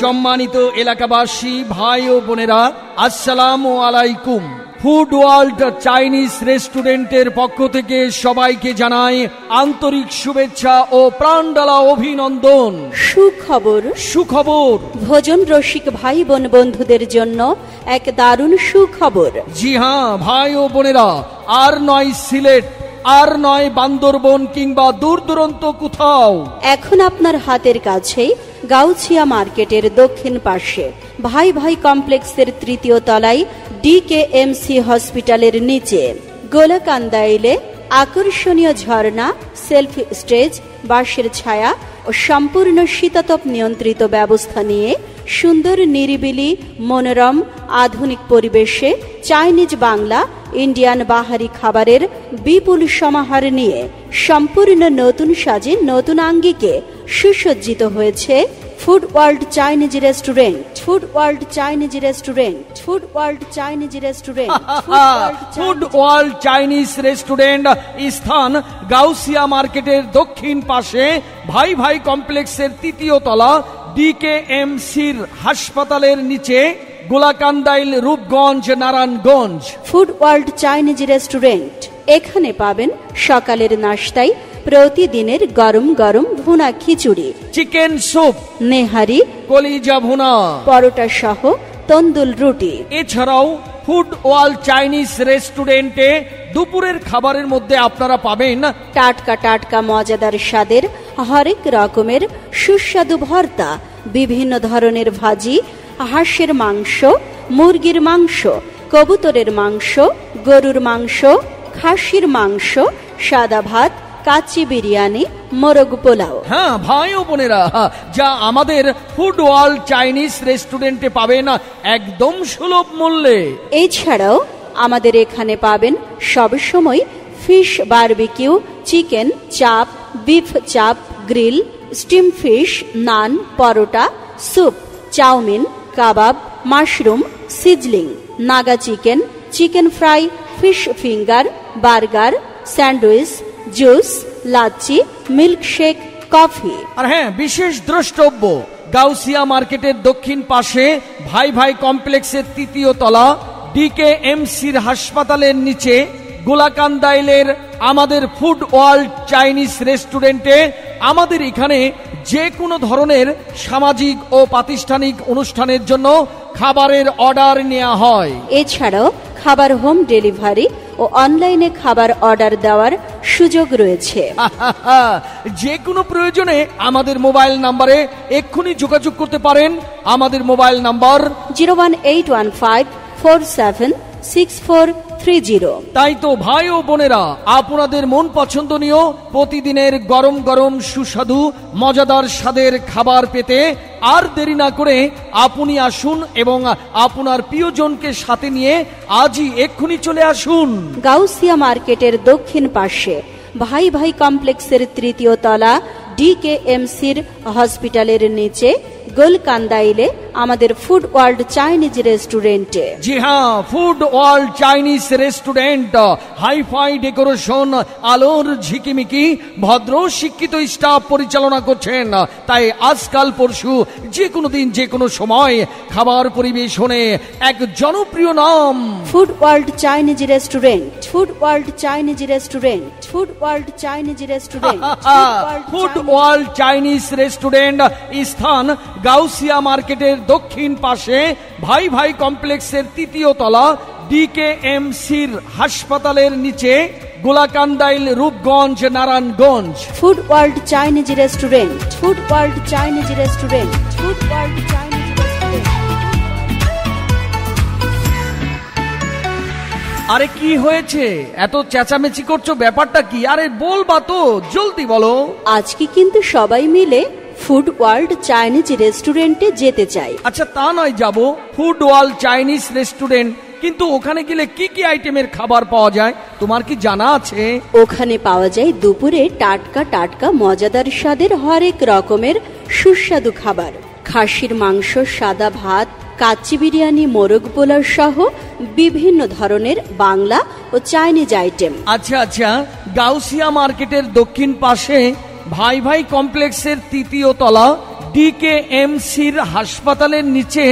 সম্মানিত এলাকাবাসী ভাই ও বোনেরা আসসালাম আলাইকুম। ফুড ওয়ার্ল্ড চাইনিজ রেস্টুরেন্টের পক্ষ থেকে সবাইকে জানাই আন্তরিক শুভেচ্ছা ও প্রাণডালা অভিনন্দন। সুখবর। সুখবর। ভোজন রসিক ভাই বোন বন্ধুদের জন্য এক দারুণ সুখবর। জি হ্যাঁ ভাই ও বোনেরা আর নয় সিলেট। আর নয় বান্দরবন কিংবা দূর দূরান্ত কোথাও। এখন আপনার হাতের কাছেই গাউছিয়া মার্কেটের দক্ষিণ পাশে ভাই ভাই কমপ্লেক্সের তৃতীয় তলায় ডিকেএমসি হসপিটালের নিচে গোলাকান্দাইলে আকর্ষণীয় ঝর্ণা, সেলফি স্টেজ, বাঁশের ছায়া ও সম্পূর্ণ শীতাতপ নিয়ন্ত্রিত ব্যবস্থা নিয়ে সুন্দর নিরিবিলি, মনোরম, আধুনিক পরিবেশে চাইনিজ বাংলা ইন্ডিয়ান বাহারি খাবারের বিপুল সমাহার নিয়ে সম্পূর্ণ নতুন সাজে নতুন আঙ্গিকে সুসজ্জিত হয়েছে food world Chinese restaurant. Food world Chinese restaurant. Food world Chinese restaurant. Food world Chinese restaurant স্থান গাউসিয়া মার্কেটের দক্ষিণ পাশে ভাই ভাই কমপ্লেক্সের তৃতীয় তলা ডিকেএমসির হাসপাতালের নিচে। Golakandail Rupganj Narayanganj. Food world Chinese restaurant এখানে পাবেন সকালের নাস্তায় প্রতিদিনের গরম গরম ভুনা খিচুড়ি। চিকেন স্যুপ নেহারি কলিজা ভুনা। পরোটা সহ তন্দুল রুটি। এছাড়াও ফুড ওয়ার্ল্ড চাইনিজ রেস্টুরেন্টে দুপুরের খাবারের মধ্যে আপনারা পাবেন টাটকা টাটকা মজাদার স্বাদের হরেক রকমের সুস্বাদু ভর্তা বিভিন্ন ধরনের ভাজি হাঁসের মাংস মুরগির মাংস কবুতরের মাংস গরুর মাংস খাসির মাংস সাদা ভাত কাচি বিরিয়ানি মোরগ পোলাও। হ্যাঁ ভাই ও বোনেরা যা আমাদের ফুড ওয়ার্ল্ড চাইনিজ রেস্টুরেন্টে পাবেন একদম সুলভ মূল্যে। এছাড়াও আমাদের এখানে পাবেন সবসময় fish barbecue chicken chaap beef chaap grill steam fish naan paratha soup chow mein kebab, mushroom, sizzling, Naga chicken chicken fry, fish finger, burger, sandwich, juice, lassi, milkshake, coffee. আর হ্যাঁ বিশেষ দ্রষ্টব্য, গাউসিয়া মার্কেটের দক্ষিণ পাশে ভাই ভাই কমপ্লেক্সের তৃতীয় তলা, ডিকেএমসির হাসপাতালের নিচে গোলাকান্দাইলের আমাদের ফুড ওয়ার্ল্ড চাইনিজ রেস্টুরেন্টে, আমাদের এখানে যে কোনো ধরনের সামাজিক ও প্রাতিষ্ঠানিক অনুষ্ঠানের জন্য খাবারের অর্ডার নেওয়া হয়। এছাড়াও খাবার হোম ডেলিভারি ও অনলাইনে খাবার অর্ডার দেওয়ার সুযোগ রয়েছে। যে কোনো প্রয়োজনে আমাদের মোবাইল নাম্বারে এক্ষুনি যোগাযোগ করতে পারেন। আমাদের mobile number zero one eight one five four seven six four three zero তাই তো ভাই ও বোনেরা আপনাদের মন পছন্দনীয় প্রতিদিনের গরম গরম সুস্বাদু মজাদার স্বাদের খাবার পেতে আর দেরি না করে আপনি আসুন এবং আপনার প্রিয়জনকে সাথে নিয়ে আজই এক্ষুনি চলে আসুন। গাউসিয়া মার্কেটের দক্ষিণ পাশে ভাই ভাই কমপ্লেক্সের তৃতীয় তলা ডিকেএমসির হসপিটালের নিচে গোলকান্দাইলে আমাদের ফুড ওয়ার্ল্ড চাইনিজ রেস্টুরেন্টে জি হ্যাঁ food world Chinese restaurant hi fi decoration আলোর ঝিকিমিকি ভদ্র শিক্ষিত স্টাফ পরিচালনা করছেন। তাই আজকাল পরশু যে কোনো দিন যে কোনো সময় খাবার পরিবেশনে এক জনপ্রিয় নাম। Food world Chinese restaurant food world Chinese restaurant food world Chinese restaurant food world Chinese restaurant স্থান গাউসিয়া মার্কেটের দক্ষিণ পাশে ভাই ভাই কমপ্লেক্সের তৃতীয় তলা ডিকেএমসির হাসপাতালের নিচে Golakandail Rupganj Narayanganj. Food world Chinese restaurant food world Chinese restaurant food world Chinese restaurant আরে কি হয়েছে? এত চেঁচামেচি করছ ব্যাপারটা কি? আরে বলবা তো জলদি বলো। আজকে কিন্তু সবাই মিলে ফুড ওয়ার্ল্ড চাইনিজ রেস্টুরেন্টে যেতে চাই। আচ্ছা তা নয় যাব। Food world Chinese restaurant. কিন্তু ওখানে গেলে কি কি আইটেমের খাবার পাওয়া যায়? তোমার কি জানা আছে? ওখানে পাওয়া যায় দুপুরে টাটকা টাটকা মজাদার স্বাদের হরেক রকমের সুস্বাদু খাবার। খাসির মাংস সাদা ভাত কাচ্চি বিরিয়ানি মোরগ পোলাও সহ বিভিন্ন ধরনের বাংলা ও চাইনিজ আইটেম। আচ্ছা আচ্ছা। গাউসিয়া মার্কেটের দক্ষিণ পাশে ভাই ভাই কমপ্লেক্সের তৃতীয় তলা ডিকেএমসির হাসপাতালের নিচে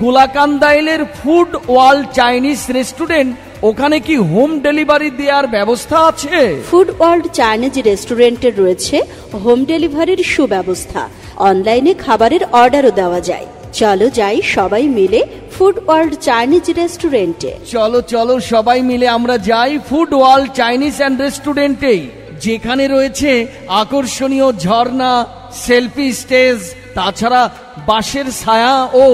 গোলাকান্দাইলের ফুড ওয়ার্ল্ড চাইনিজ রেস্টুরেন্ট। ওখানে কি হোম ডেলিভারি দেওয়ার ব্যবস্থা আছে? ফুড ওয়ার্ল্ড চাইনিজ রেস্টুরেন্টে রয়েছে হোম ডেলিভারির সুব্যবস্থা। অনলাইনে খাবারের অর্ডারও দেওয়া যায়। চলো যাই সবাই মিলে ফুড ওয়ার্ল্ড চাইনিজ রেস্টুরেন্টে। চলো চলো সবাই মিলে আমরা যাই ফুড ওয়ার্ল্ড চাইনিজ অ্যান্ড রেস্টুরেন্টেই। যেখানে রয়েছে আকর্ষণীয় ঝর্ণা, সেলফি স্টেজ, তাছাড়া বাঁশের ছায়া ও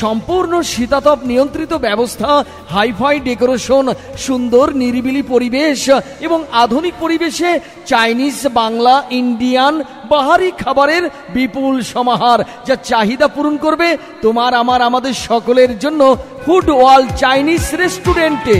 সম্পূর্ণ শীতাতপ নিয়ন্ত্রিত ব্যবস্থা, হাইফাই ডেকোরেশন, সুন্দর নিরিবিলি পরিবেশ এবং আধুনিক পরিবেশে চাইনিজ, বাংলা, ইন্ডিয়ান বাহারি খাবারের বিপুল সমাহার যা চাহিদা পূরণ করবে তোমার, আমার, আমাদের সকলের জন্য ফুড ওয়ার্ল্ড চাইনিজ রেস্টুরেন্টে